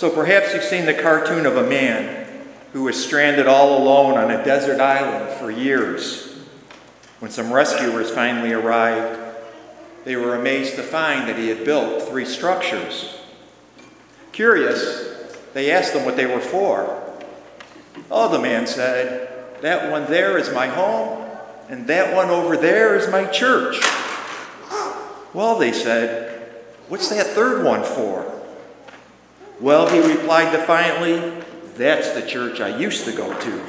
So perhaps you've seen the cartoon of a man who was stranded all alone on a desert island for years. When some rescuers finally arrived, they were amazed to find that he had built three structures. Curious, they asked him what they were for. Oh, the man said, That one there is my home, and that one over there is my church. Well, they said, What's that third one for? Well, he replied defiantly, That's the church I used to go to.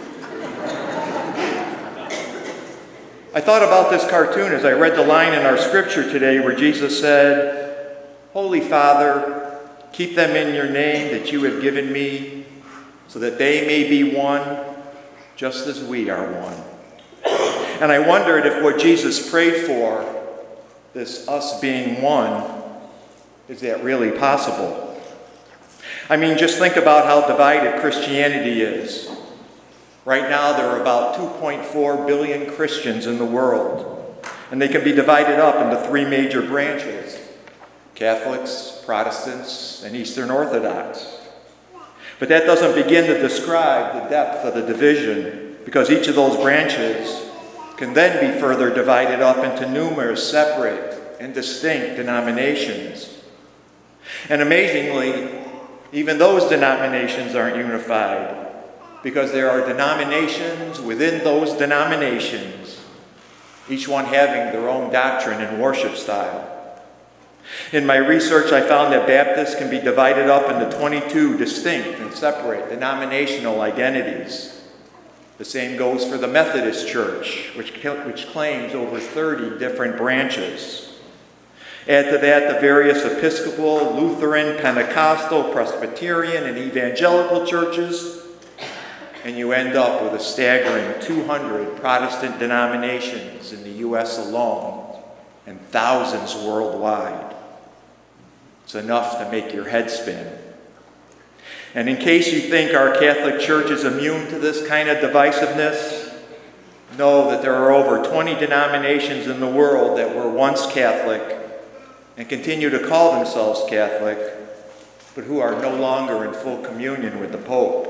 I thought about this cartoon as I read the line in our scripture today where Jesus said, Holy Father, keep them in your name that you have given me, so that they may be one, just as we are one. And I wondered if what Jesus prayed for, this us being one, is that really possible? I mean, just think about how divided Christianity is. Right now, there are about 2.4 billion Christians in the world, and they can be divided up into three major branches Catholics, Protestants, and Eastern Orthodox. But that doesn't begin to describe the depth of the division, because each of those branches can then be further divided up into numerous separate and distinct denominations. And amazingly, even those denominations aren't unified because there are denominations within those denominations, each one having their own doctrine and worship style. In my research, I found that Baptists can be divided up into 22 distinct and separate denominational identities. The same goes for the Methodist Church, which, which claims over 30 different branches. Add to that the various Episcopal, Lutheran, Pentecostal, Presbyterian, and Evangelical churches and you end up with a staggering 200 Protestant denominations in the U.S. alone and thousands worldwide. It's enough to make your head spin. And in case you think our Catholic Church is immune to this kind of divisiveness, know that there are over 20 denominations in the world that were once Catholic and continue to call themselves Catholic, but who are no longer in full communion with the Pope.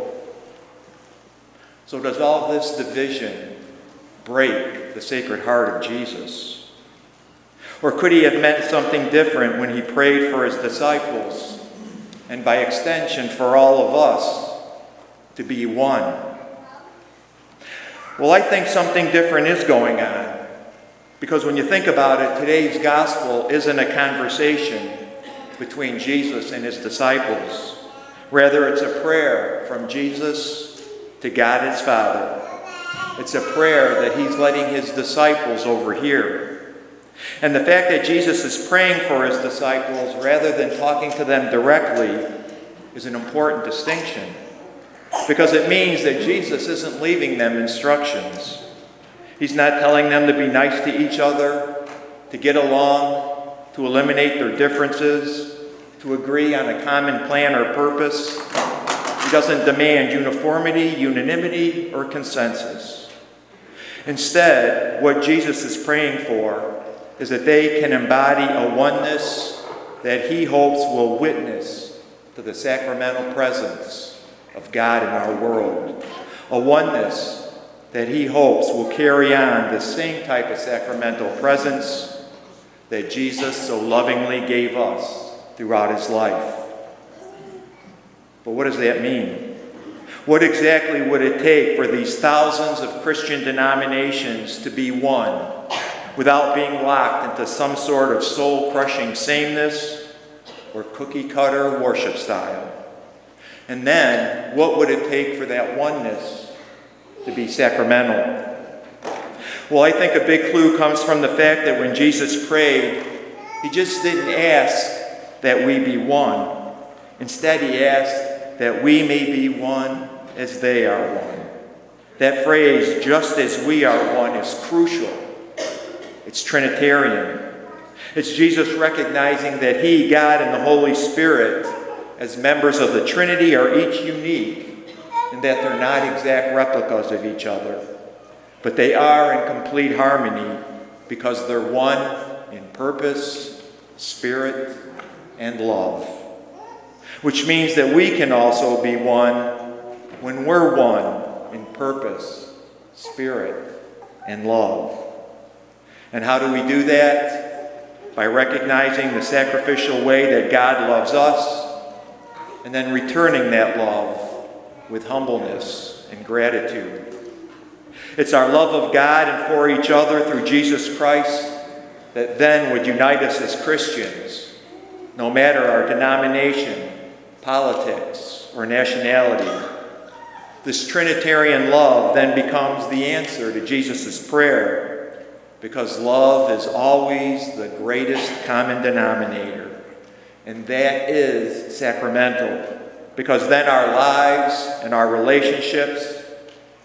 So, does all this division break the Sacred Heart of Jesus? Or could he have meant something different when he prayed for his disciples and by extension for all of us to be one? Well, I think something different is going on. Because when you think about it, today's gospel isn't a conversation between Jesus and his disciples. Rather, it's a prayer from Jesus to God his Father. It's a prayer that he's letting his disciples overhear. And the fact that Jesus is praying for his disciples rather than talking to them directly is an important distinction because it means that Jesus isn't leaving them instructions. He's not telling them to be nice to each other, to get along, to eliminate their differences, to agree on a common plan or purpose He doesn't demand uniformity, unanimity, or consensus. Instead, what Jesus is praying for is that they can embody a oneness that he hopes will witness to the sacramental presence of God in our world. A oneness that he hopes will carry on the same type of sacramental presence that Jesus so lovingly gave us throughout his life. But what does that mean? What exactly would it take for these thousands of Christian denominations to be one without being locked into some sort of soul crushing sameness or cookie cutter worship style? And then, what would it take for that oneness to be sacramental? Well, I think a big clue comes from the fact that when Jesus prayed, he just didn't ask that we be one. Instead, he asked that we may be one as they are one. That phrase, just as we are one, is crucial. It's Trinitarian. It's Jesus recognizing that He, God, and the Holy Spirit, as members of the Trinity, are each unique and that they're not exact replicas of each other. But they are in complete harmony because they're one in purpose, spirit, and love. which means that we can also be one when we're one in purpose, spirit, and love. And how do we do that? By recognizing the sacrificial way that God loves us and then returning that love with humbleness and gratitude. It's our love of God and for each other through Jesus Christ that then would unite us as Christians, no matter our denomination, politics, or nationality. This Trinitarian love then becomes the answer to Jesus' prayer because love is always the greatest common denominator. And that is sacramental because then our lives and our relationships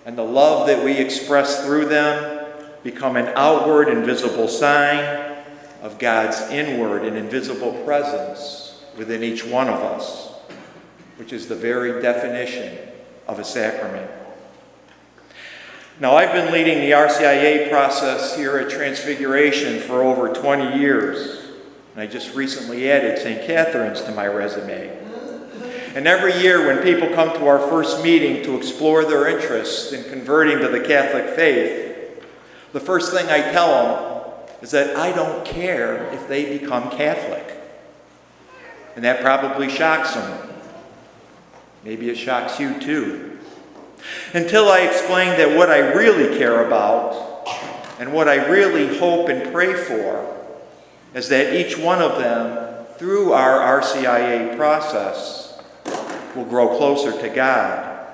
and the love that we express through them become an outward and visible sign of God's inward and invisible presence within each one of us, which is the very definition of a sacrament. Now, I've been leading the RCIA process here at Transfiguration for over 20 years, and I just recently added St. Catherine's to my resume. And every year, when people come to our first meeting to explore their interest in converting to the Catholic faith, the first thing I tell them is that I don't care if they become Catholic. And that probably shocks them. Maybe it shocks you too. Until I explain that what I really care about and what I really hope and pray for is that each one of them, through our RCIA process, will grow closer to God.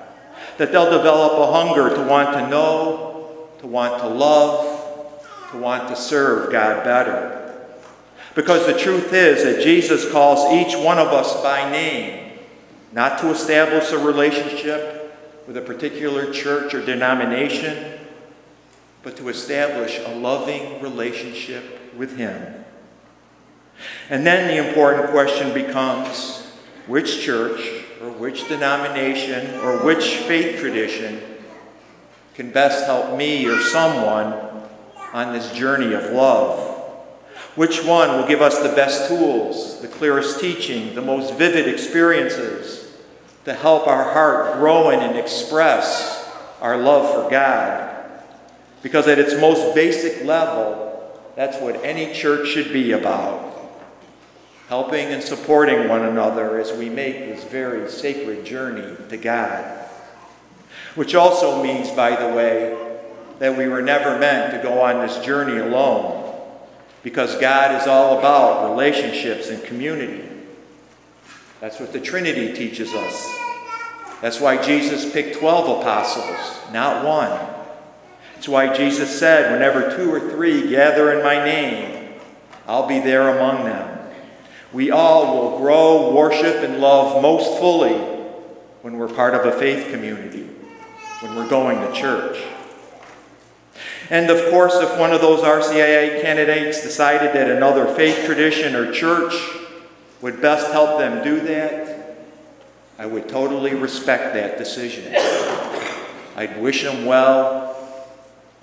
That they'll develop a hunger to want to know, to want to love, to want to serve God better. Because the truth is that Jesus calls each one of us by name, not to establish a relationship with a particular church or denomination, but to establish a loving relationship with Him. And then the important question becomes which church or which denomination or which faith tradition can best help me or someone on this journey of love? Which one will give us the best tools, the clearest teaching, the most vivid experiences to help our heart grow in and express our love for God? Because at its most basic level, that's what any church should be about helping and supporting one another as we make this very sacred journey to God. Which also means, by the way, that we were never meant to go on this journey alone, because God is all about relationships and community. That's what the Trinity teaches us. That's why Jesus picked 12 apostles, not one. That's why Jesus said, Whenever two or three gather in my name, I'll be there among them we all will grow, worship, and love most fully when we're part of a faith community, when we're going to church. And of course, if one of those RCIA candidates decided that another faith tradition or church would best help them do that, I would totally respect that decision. I'd wish them well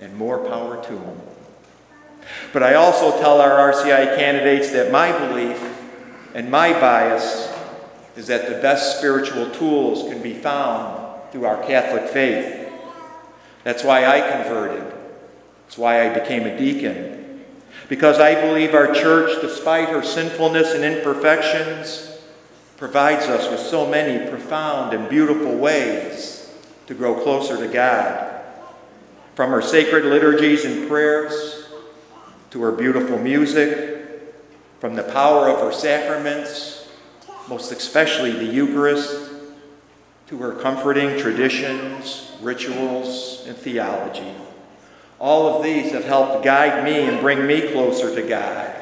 and more power to them. But I also tell our RCIA candidates that my belief and my bias is that the best spiritual tools can be found through our Catholic faith. That's why I converted. That's why I became a deacon. Because I believe our church, despite her sinfulness and imperfections, provides us with so many profound and beautiful ways to grow closer to God. From her sacred liturgies and prayers to her beautiful music from the power of her sacraments, most especially the Eucharist, to her comforting traditions, rituals, and theology. All of these have helped guide me and bring me closer to God.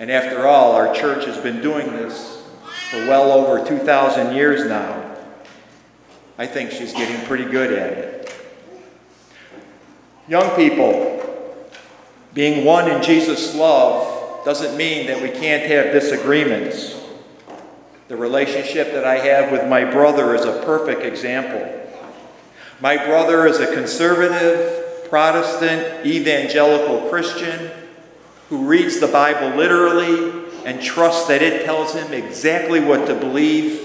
And after all, our church has been doing this for well over 2,000 years now. I think she's getting pretty good at it. Young people, being one in Jesus' love, doesn't mean that we can't have disagreements. The relationship that I have with my brother is a perfect example. My brother is a conservative, Protestant, evangelical Christian who reads the Bible literally and trusts that it tells him exactly what to believe,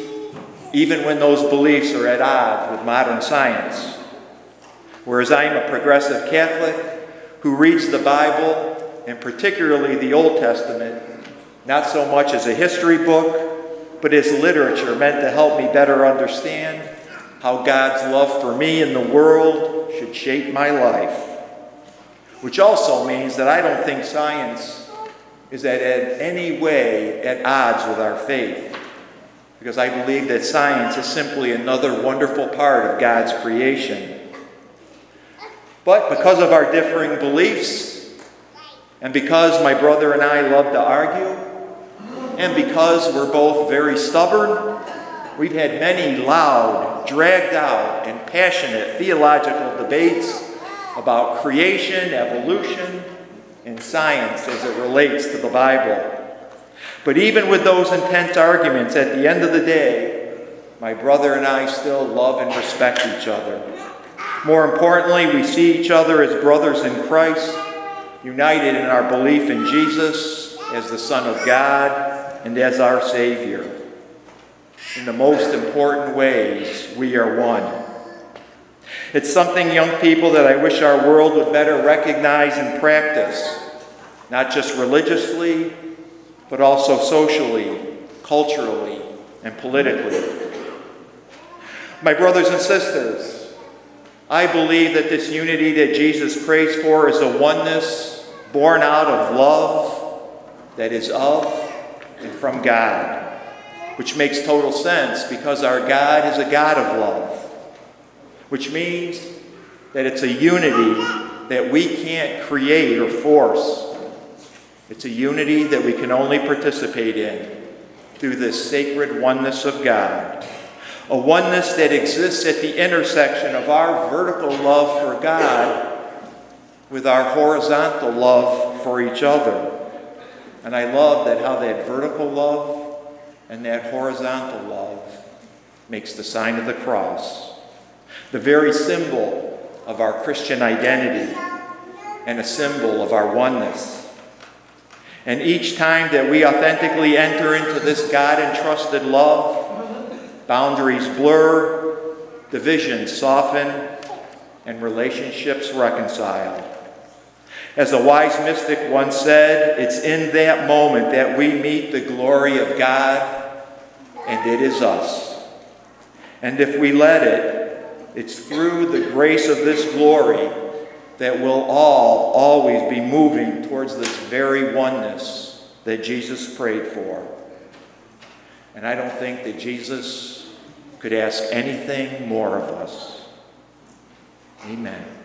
even when those beliefs are at odds with modern science. Whereas I am a progressive Catholic who reads the Bible, and particularly the Old Testament, not so much as a history book, but as literature meant to help me better understand how God's love for me and the world should shape my life. Which also means that I don't think science is that in any way at odds with our faith. Because I believe that science is simply another wonderful part of God's creation. But because of our differing beliefs, and because my brother and I love to argue, and because we're both very stubborn, we've had many loud, dragged out, and passionate theological debates about creation, evolution, and science as it relates to the Bible. But even with those intense arguments, at the end of the day, my brother and I still love and respect each other. More importantly, we see each other as brothers in Christ, united in our belief in Jesus as the Son of God and as our Savior. In the most important ways, we are one. It's something, young people, that I wish our world would better recognize and practice, not just religiously, but also socially, culturally, and politically. My brothers and sisters, I believe that this unity that Jesus prays for is a oneness born out of love that is of and from God, which makes total sense because our God is a God of love which means that it's a unity that we can't create or force. It's a unity that we can only participate in through this sacred oneness of God. A oneness that exists at the intersection of our vertical love for God with our horizontal love for each other. And I love that how that vertical love and that horizontal love makes the sign of the cross the very symbol of our Christian identity and a symbol of our oneness. And each time that we authentically enter into this God entrusted love, boundaries blur, divisions soften, and relationships reconcile. As a wise mystic once said, it's in that moment that we meet the glory of God, and it is us. And if we let it, it's through the grace of this glory that we'll all always be moving towards this very oneness that Jesus prayed for. And I don't think that Jesus could ask anything more of us. Amen.